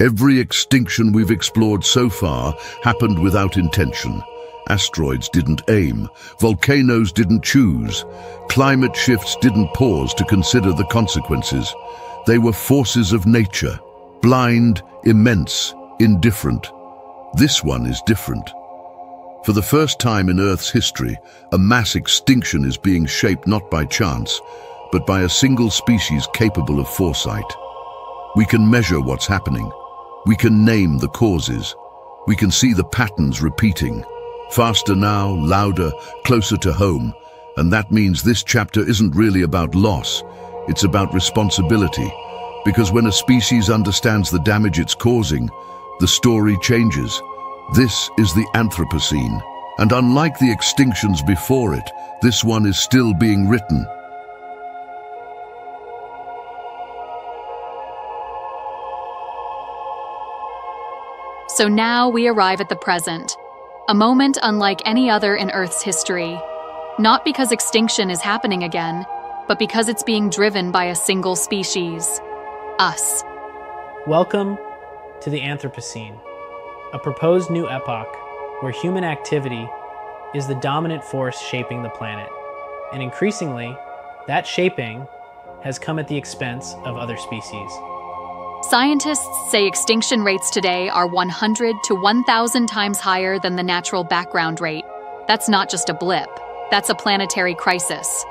Every extinction we've explored so far happened without intention. Asteroids didn't aim, volcanoes didn't choose, climate shifts didn't pause to consider the consequences. They were forces of nature, blind, immense, indifferent. This one is different. For the first time in Earth's history, a mass extinction is being shaped not by chance, but by a single species capable of foresight. We can measure what's happening. We can name the causes. We can see the patterns repeating. Faster now, louder, closer to home. And that means this chapter isn't really about loss. It's about responsibility. Because when a species understands the damage it's causing, the story changes. This is the Anthropocene. And unlike the extinctions before it, this one is still being written. So now we arrive at the present, a moment unlike any other in Earth's history. Not because extinction is happening again, but because it's being driven by a single species us. Welcome to the Anthropocene, a proposed new epoch where human activity is the dominant force shaping the planet. And increasingly, that shaping has come at the expense of other species. Scientists say extinction rates today are 100 to 1,000 times higher than the natural background rate. That's not just a blip, that's a planetary crisis.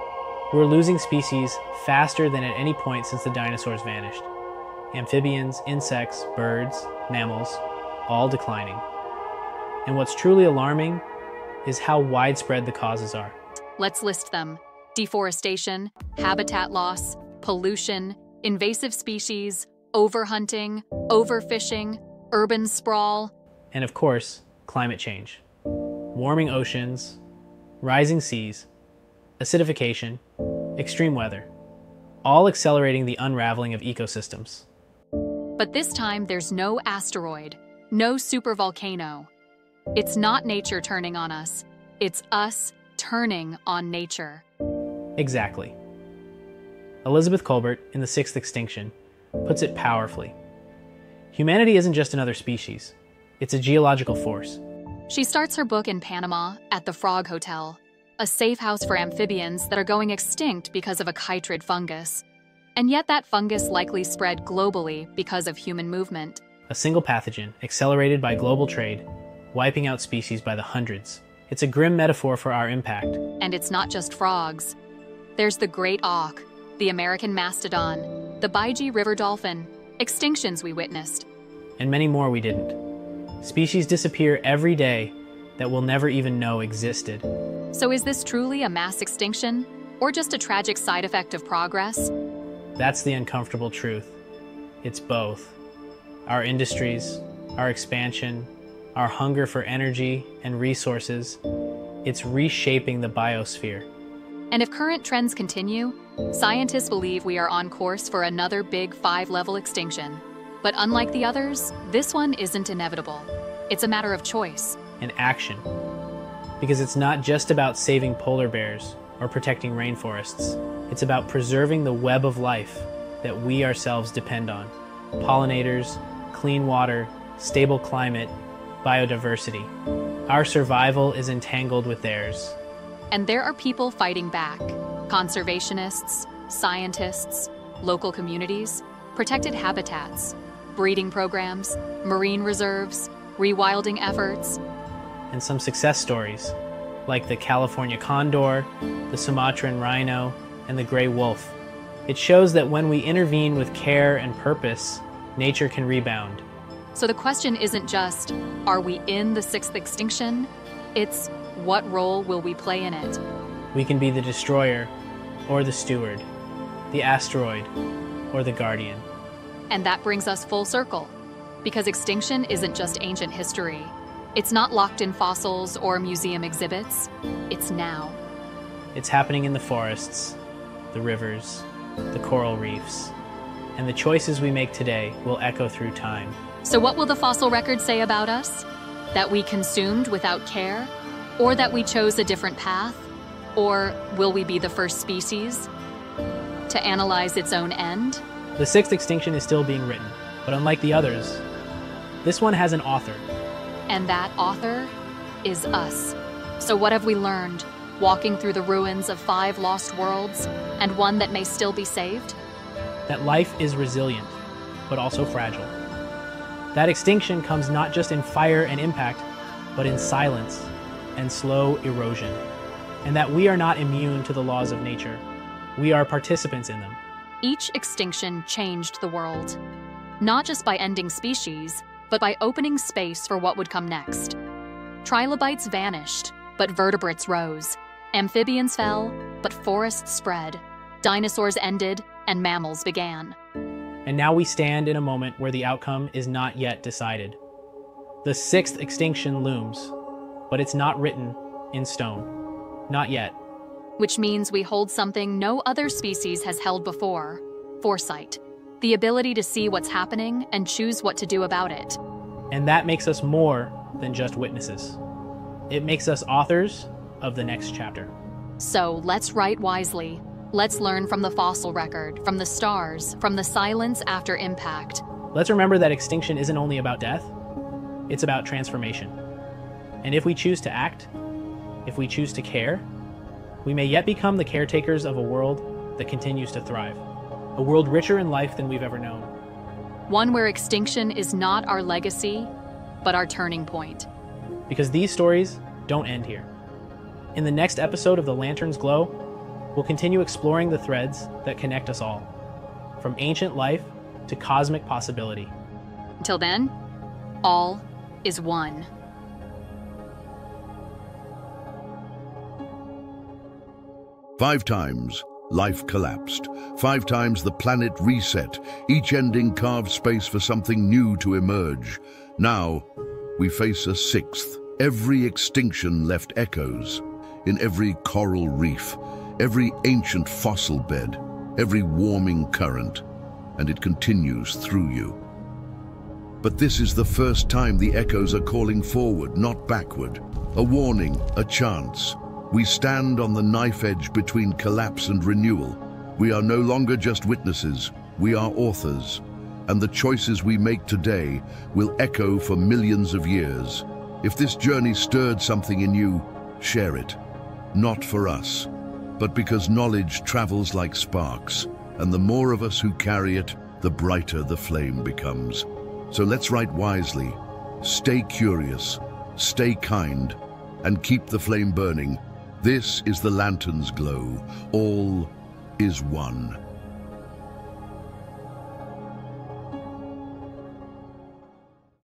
We're losing species faster than at any point since the dinosaurs vanished. Amphibians, insects, birds, mammals, all declining. And what's truly alarming is how widespread the causes are. Let's list them deforestation, habitat loss, pollution, invasive species, overhunting, overfishing, urban sprawl, and of course, climate change. Warming oceans, rising seas, acidification, extreme weather, all accelerating the unraveling of ecosystems. But this time there's no asteroid, no supervolcano. It's not nature turning on us, it's us turning on nature. Exactly. Elizabeth Kolbert in The Sixth Extinction, puts it powerfully. Humanity isn't just another species, it's a geological force. She starts her book in Panama at the Frog Hotel, a safe house for amphibians that are going extinct because of a chytrid fungus. And yet that fungus likely spread globally because of human movement. A single pathogen, accelerated by global trade, wiping out species by the hundreds. It's a grim metaphor for our impact. And it's not just frogs. There's the great auk, the American mastodon, the Baiji river dolphin, extinctions we witnessed. And many more we didn't. Species disappear every day that we'll never even know existed. So is this truly a mass extinction? Or just a tragic side effect of progress? That's the uncomfortable truth. It's both. Our industries, our expansion, our hunger for energy and resources, it's reshaping the biosphere. And if current trends continue, scientists believe we are on course for another big five level extinction. But unlike the others, this one isn't inevitable. It's a matter of choice and action. Because it's not just about saving polar bears or protecting rainforests, it's about preserving the web of life that we ourselves depend on pollinators, clean water, stable climate, biodiversity. Our survival is entangled with theirs. And there are people fighting back conservationists, scientists, local communities, protected habitats, breeding programs, marine reserves, rewilding efforts, and some success stories, like the California condor, the Sumatran rhino, and the gray wolf. It shows that when we intervene with care and purpose, nature can rebound. So the question isn't just, are we in the sixth extinction? It's, what role will we play in it? We can be the destroyer or the steward, the asteroid or the guardian. And that brings us full circle, because extinction isn't just ancient history. It's not locked in fossils or museum exhibits. It's now. It's happening in the forests, the rivers, the coral reefs. And the choices we make today will echo through time. So, what will the fossil record say about us? That we consumed without care? Or that we chose a different path? Or will we be the first species to analyze its own end? The sixth extinction is still being written, but unlike the others, This one has an author. And that author is us. So, what have we learned? Walking through the ruins of five lost worlds and one that may still be saved? That life is resilient, but also fragile. That extinction comes not just in fire and impact, but in silence and slow erosion. And that we are not immune to the laws of nature. We are participants in them. Each extinction changed the world, not just by ending species, but by opening space for what would come next. Trilobites vanished, but vertebrates rose. Amphibians fell, but forests spread. Dinosaurs ended, and mammals began. And now we stand in a moment where the outcome is not yet decided. The sixth extinction looms, but it's not written in stone. Not yet. Which means we hold something no other species has held before foresight. The ability to see what's happening and choose what to do about it. And that makes us more than just witnesses. It makes us authors of the next chapter. So let's write wisely. Let's learn from the fossil record, from the stars, from the silence after impact. Let's remember that extinction isn't only about death, it's about transformation. And if we choose to act, if we choose to care, we may yet become the caretakers of a world that continues to thrive. A world richer in life than we've ever known. One where extinction is not our legacy, but our turning point. Because these stories don't end here. In the next episode of The Lantern's Glow, we'll continue exploring the threads that connect us all, from ancient life to cosmic possibility. Until then, all is one. Five times, life collapsed. Five times the planet reset, each ending carved space for something new to emerge. Now, we face a sixth. Every extinction left echoes. In every coral reef, every ancient fossil bed, every warming current, and it continues through you. But this is the first time the echoes are calling forward, not backward. A warning, a chance. We stand on the knife edge between collapse and renewal. We are no longer just witnesses, we are authors. And the choices we make today will echo for millions of years. If this journey stirred something in you, share it. Not for us, but because knowledge travels like sparks, and the more of us who carry it, the brighter the flame becomes. So let's write wisely, stay curious, stay kind, and keep the flame burning. This is the lantern's glow. All is one.